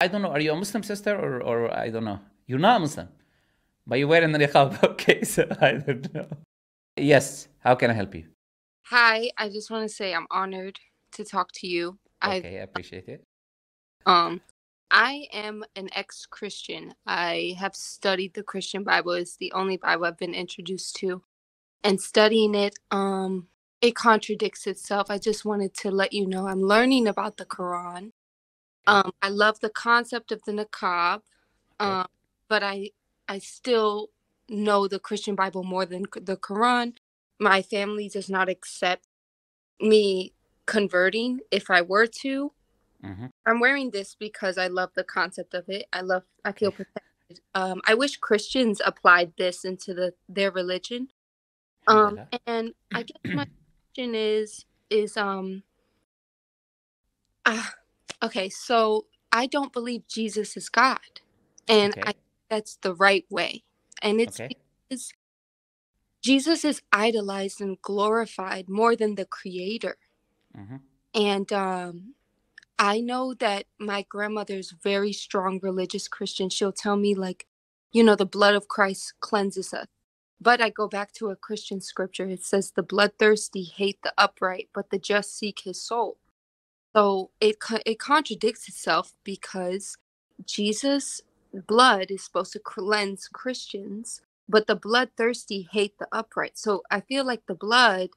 I don't know. Are you a Muslim sister or, or I don't know? You're not a Muslim, but you're wearing the niqab. Okay, so I don't know. Yes. How can I help you? Hi, I just want to say I'm honored to talk to you. Okay, I appreciate it. Um, I am an ex-Christian. I have studied the Christian Bible. It's the only Bible I've been introduced to, and studying it, um, it contradicts itself. I just wanted to let you know I'm learning about the Quran. Um, I love the concept of the niqab, um, but I I still know the Christian Bible more than the Quran. My family does not accept me converting if I were to. Mhm. I'm wearing this because I love the concept of it. I love I feel protected. Um, I wish Christians applied this into the their religion. Um, and I guess my question is is um ah okay, so I don't believe Jesus is God. And Okay. I that's the right way. And it's Okay. because Jesus is idolized and glorified more than the creator. Mhm. And um I know that my grandmother's very strong religious Christian. She'll tell me like, you know, the blood of Christ cleanses us. But I go back to a Christian scripture. It says the bloodthirsty hate the upright, but the just seek his soul. So it it contradicts itself because Jesus' blood is supposed to cleanse Christians, but the bloodthirsty hate the upright. So I feel like the blood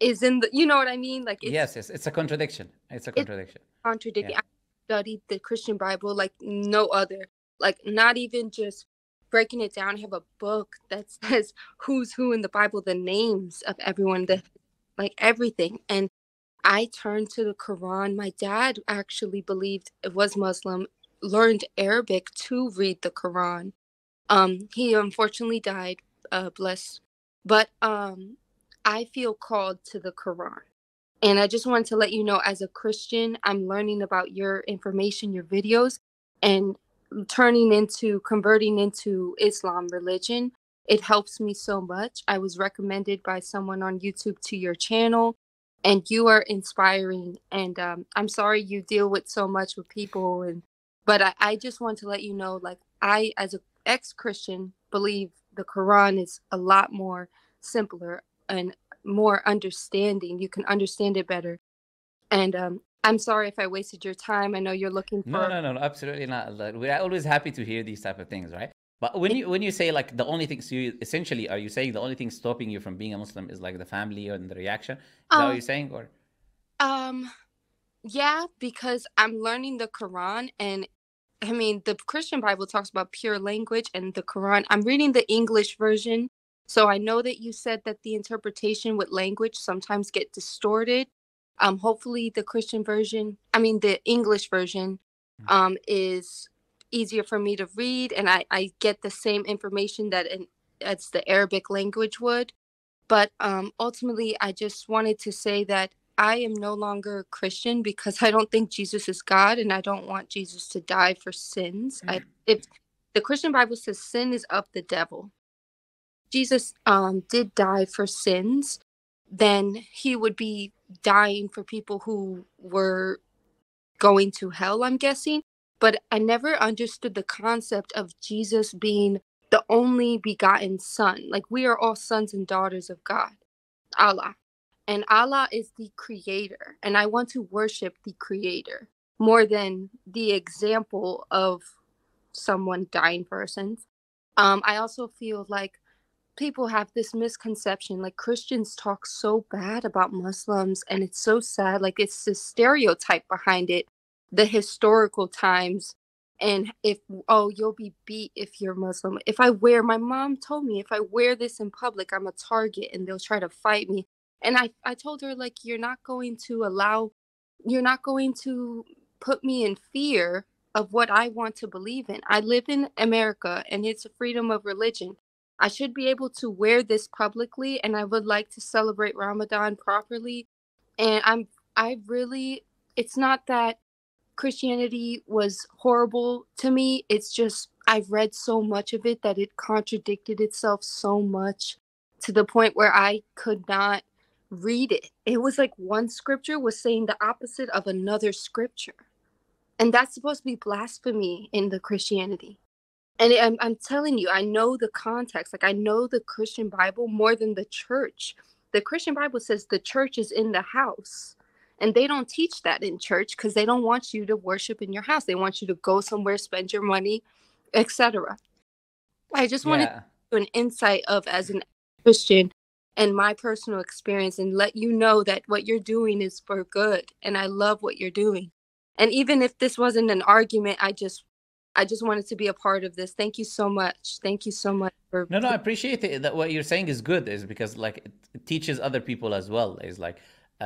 is in the you know what I mean? Like it's Yes, yes. It's a contradiction. It's a It's- contradiction. contradicting. Yeah. I studied the Christian Bible like no other. Like not even just breaking it down. I have a book that says who's who in the Bible, the names of everyone, the like everything. And I turned to the Quran. My dad actually believed it was Muslim, learned Arabic to read the Quran. Um, he unfortunately died, uh, bless. But um, I feel called to the Quran. And I just wanted to let you know, as a Christian, I'm learning about your information, your videos, and turning into converting into Islam religion. It helps me so much. I was recommended by someone on YouTube to your channel, and you are inspiring. And um, I'm sorry you deal with so much with people, and but I, I just want to let you know, like I, as a ex-Christian, believe the Quran is a lot more simpler and more understanding. You can understand it better. And um, I'm sorry if I wasted your time. I know you're looking for. No, no, no, no, absolutely not. We're always happy to hear these type of things, right? But when you when you say like the only things you essentially are you saying the only thing stopping you from being a Muslim is like the family and the reaction? Is that what Um, you're saying? Or Um, yeah, because I'm learning the Quran, and I mean, the Christian Bible talks about pure language, and the Quran, I'm reading the English version. So I know that you said that the interpretation with language sometimes get distorted. Um, hopefully the Christian version, I mean the English version, um, is easier for me to read, and I, I get the same information that an, as the Arabic language would. But um, ultimately, I just wanted to say that I am no longer a Christian because I don't think Jesus is God, and I don't want Jesus to die for sins. I, if the Christian Bible says sin is of the devil, Jesus um, did die for sins, then he would be dying for people who were going to hell, I'm guessing. But I never understood the concept of Jesus being the only begotten son. Like we are all sons and daughters of God, Allah. And Allah is the creator. And I want to worship the creator more than the example of someone dying for our sins. Um, I also feel like people have this misconception like Christians talk so bad about Muslims, and it's so sad. Like it's the stereotype behind it, the historical times. And if, oh, you'll be beat if you're Muslim. If I wear, my mom told me, if I wear this in public, I'm a target and they'll try to fight me. And I, I told her, like, you're not going to allow, you're not going to put me in fear of what I want to believe in. I live in America and it's a freedom of religion. I should be able to wear this publicly and I would like to celebrate Ramadan properly. And I'm I really it's not that Christianity was horrible to me. It's just I've read so much of it that it contradicted itself so much to the point where I could not read it. It was like one scripture was saying the opposite of another scripture. and that's supposed to be blasphemy in the Christianity. And I'm, I'm telling you, I know the context. Like I know the Christian Bible more than the church. The Christian Bible says the church is in the house. And they don't teach that in church because they don't want you to worship in your house. They want you to go somewhere, spend your money, etc. I just wanted yeah. an insight of as an Christian and my personal experience and let you know that what you're doing is for good and I love what you're doing. And even if this wasn't an argument, I just I just wanted to be a part of this. Thank you so much. Thank you so much for No, no, I appreciate it. That what you're saying is good is because like it teaches other people as well. Is like uh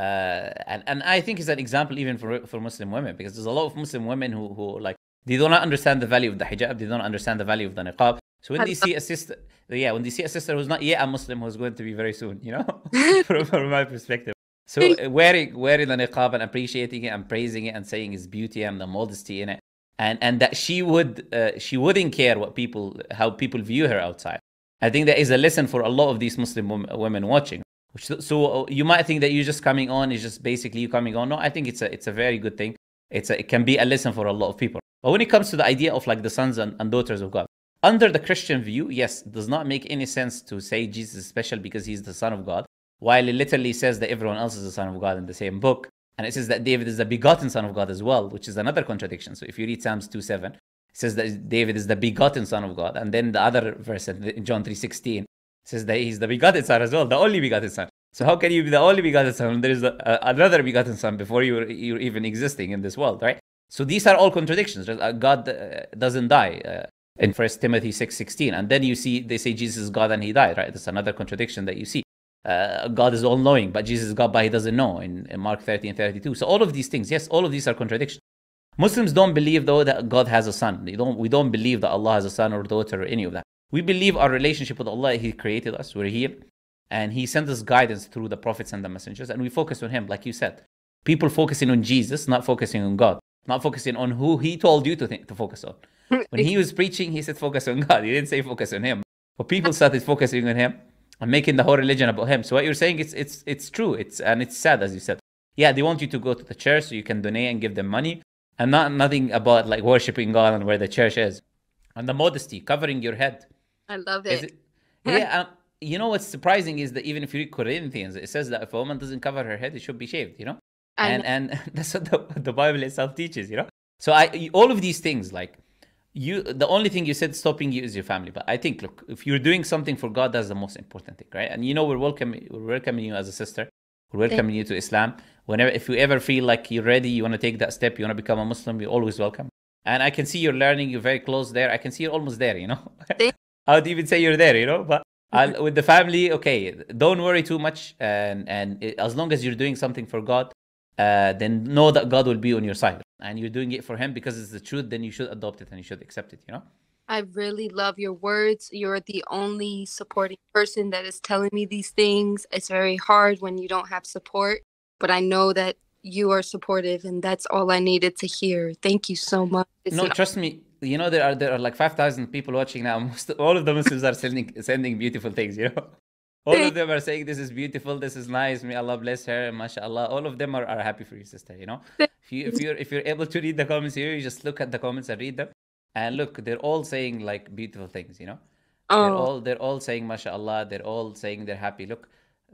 and, and I think it's an example even for for Muslim women because there's a lot of Muslim women who who like they do not understand the value of the hijab, they don't understand the value of the niqab. So when they see a sister yeah, when they see a sister who's not yet a Muslim who's going to be very soon, you know, from, from my perspective. So wearing wearing the niqab and appreciating it and praising it and saying its beauty and the modesty in it and and that she would uh, she wouldn't care what people how people view her outside. I think that is a lesson for a lot of these Muslim women watching. So uh, you might think that you just coming on is just basically you coming on. No, I think it's a it's a very good thing. It's a, it can be a lesson for a lot of people. But when it comes to the idea of like the sons and, and daughters of God, under the Christian view, yes, does not make any sense to say Jesus is special because he's the son of God, while it literally says that everyone else is the son of God in the same book. And it says that David is the begotten son of God as well, which is another contradiction. So if you read Psalms 2 7, it says that David is the begotten son of God. And then the other verse in John 3 16 says that he's the begotten son as well, the only begotten son. So how can you be the only begotten son when there is another begotten son before you you're even existing in this world, right? So these are all contradictions. Uh, God uh, doesn't die uh, in First Timothy six sixteen, and then you see they say Jesus is God and He died, right? That's another contradiction that you see uh, God is all knowing, but Jesus is God, but he doesn't know in, in Mark 13 32. So all of these things, yes, all of these are contradictions. Muslims don't believe though that God has a son. They don't, we don't believe that Allah has a son or daughter or any of that. We believe our relationship with Allah, He created us, we're here, and He sent us guidance through the prophets and the messengers, and we focus on Him, like you said. People focusing on Jesus, not focusing on God, not focusing on who He told you to think, to focus on. When He was preaching, He said focus on God. He didn't say focus on Him. But people started focusing on Him and making the whole religion about him. So what you're saying it's it's it's true. It's and it's sad as you said. Yeah, they want you to go to the church so you can donate and give them money, and not nothing about like worshiping God and where the church is, and the modesty, covering your head. I love it. it yeah, um, you know what's surprising is that even if you read Corinthians, it says that if a woman doesn't cover her head, it should be shaved. You know, I and know. and that's what the, the Bible itself teaches. You know, so I all of these things like you the only thing you said stopping you is your family but i think look if you're doing something for god that's the most important thing right and you know we're welcoming we're welcoming you as a sister we're welcoming you to islam whenever if you ever feel like you're ready you want to take that step you want to become a muslim you're always welcome and i can see you're learning you're very close there i can see you're almost there you know i would even say you're there you know but I'll, with the family okay don't worry too much and and it, as long as you're doing something for god uh, then know that god will be on your side and you're doing it for him because it's the truth, then you should adopt it and you should accept it, you know? I really love your words. You're the only supporting person that is telling me these things. It's very hard when you don't have support, but I know that you are supportive and that's all I needed to hear. Thank you so much. It's no, trust me. You know there are there are like 5,000 people watching now. Most all of the Muslims are sending sending beautiful things, you know? all of them are saying this is beautiful this is nice may allah bless her mashallah. All of them are, are happy for you sister you know? If you if you're if you're able to read the comments here you just look at the comments and read them. And look they're all saying like beautiful things you know? Oh. they're all they're all saying mashallah they're all saying they're happy. Look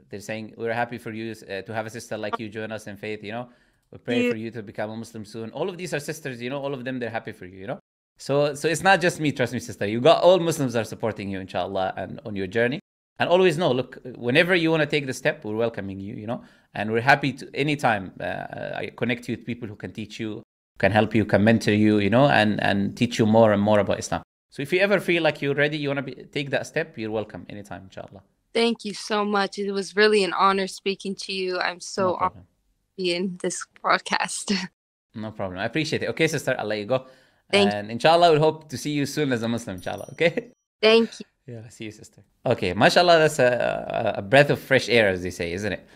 they're saying we're happy for you uh, to have a sister like you join us in faith you know? We pray yeah. for you to become a muslim soon. All of these are sisters you know? All of them they're happy for you you know so so it's not just me trust me sister. You got all muslims are supporting you inshallah and on your journey. And always know look whenever you want to take the step we're welcoming you you know? And we're happy to anytime uh, i connect you with people who can teach you can help you can mentor you you know and and teach you more and more about islam. So if you ever feel like you're ready you want to be, take that step you're welcome anytime inshallah. Thank you so much. It was really an honor speaking to you. I'm so no honored to be in this broadcast. No problem. I appreciate it. Okay sister i'll let you go thank and inshallah we hope to see you soon as a muslim inshallah okay thank you yeah, see you, sister. Okay, mashallah, that's a, a breath of fresh air, as they say, isn't it?